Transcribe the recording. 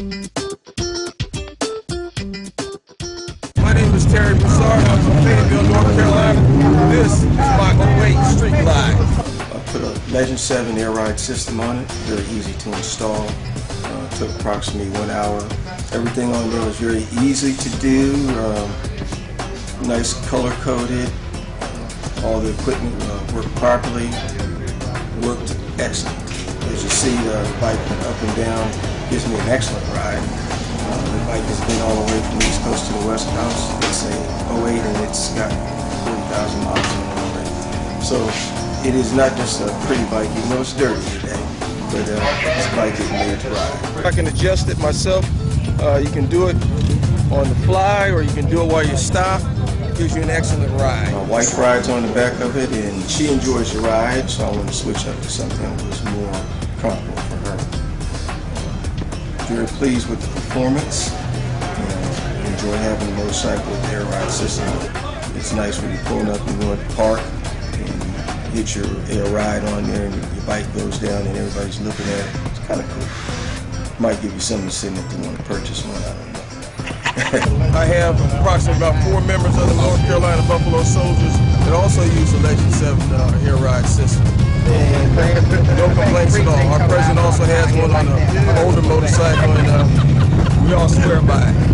My name is Terry Broussard. I'm from Fayetteville, North Carolina. This is my 08 Street Glide. I put a Legend 7 air ride system on it. Very easy to install. Uh, took approximately one hour. Everything on there was very easy to do. Um, nice color coded. Uh, all the equipment uh, worked properly. Worked excellent. As you see, the bike went up and down gives me an excellent ride. Uh, the bike has been all the way from the East Coast to the West Coast. It's a 08 and it's got 40,000 miles on it already. So it is not just a pretty bike, even though it's dirty today, but uh, this bike is made to ride. I can adjust it myself. Uh, you can do it on the fly or you can do it while you're stop. Gives you an excellent ride. My wife rides on the back of it and she enjoys the ride, so I want to switch up to something that was more comfortable. Very pleased with the performance. and enjoy having a motorcycle with the air ride system. It's nice when you're pulling up and going to the park and you hit your air ride on there and your bike goes down and everybody's looking at it. It's kind of cool. Might give you something to sit if you want to purchase one, I don't know. I have approximately about four members of the North Carolina Buffalo Soldiers that also use the Legend 7 uh, air ride system. And no complaints at all. Our president all swear by.